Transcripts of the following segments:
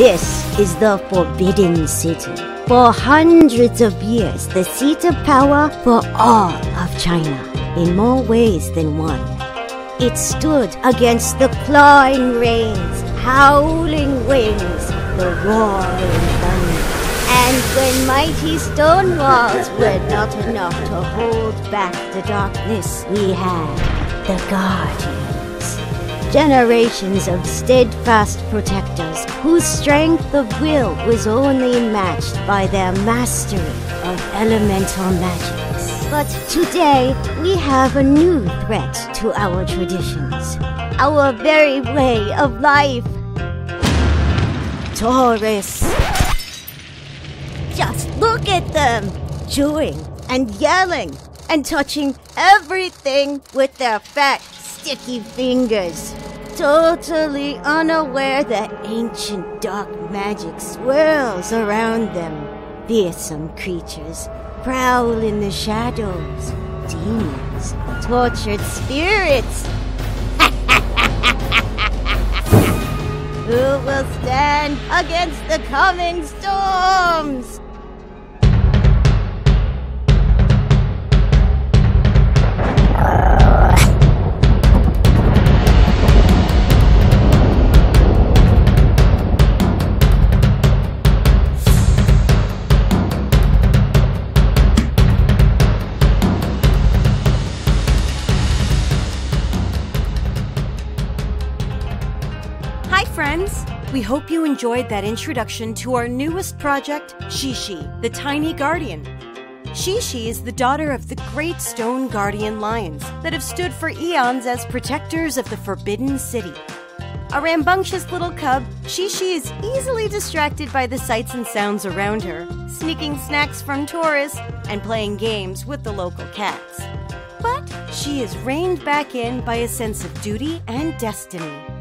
This is the Forbidden City. For hundreds of years, the seat of power for all of China, in more ways than one. It stood against the clawing rains, howling winds, the roaring thunder. And when mighty stone walls were not enough to hold back the darkness, we had the Guardians. Generations of steadfast protectors whose strength of will was only matched by their mastery of elemental magics. But today, we have a new threat to our traditions, our very way of life. Taurus. Just look at them, chewing and yelling and touching everything with their fat, sticky fingers. Totally unaware that ancient dark magic swirls around them. Fearsome creatures prowl in the shadows. Demons, tortured spirits. Who will stand against the coming storms? Hi, friends! We hope you enjoyed that introduction to our newest project, Shishi, the Tiny Guardian. Shishi is the daughter of the great stone guardian lions that have stood for eons as protectors of the Forbidden City. A rambunctious little cub, Shishi is easily distracted by the sights and sounds around her, sneaking snacks from tourists and playing games with the local cats. But she is reined back in by a sense of duty and destiny.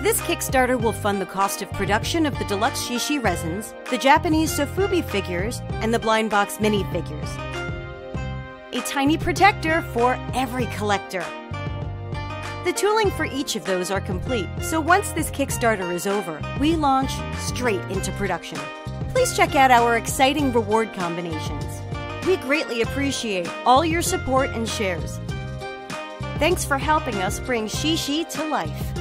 This Kickstarter will fund the cost of production of the deluxe Shishi resins, the Japanese Sofubi figures, and the Blind Box minifigures. A tiny protector for every collector. The tooling for each of those are complete, so once this Kickstarter is over, we launch straight into production. Please check out our exciting reward combinations. We greatly appreciate all your support and shares. Thanks for helping us bring Shishi to life.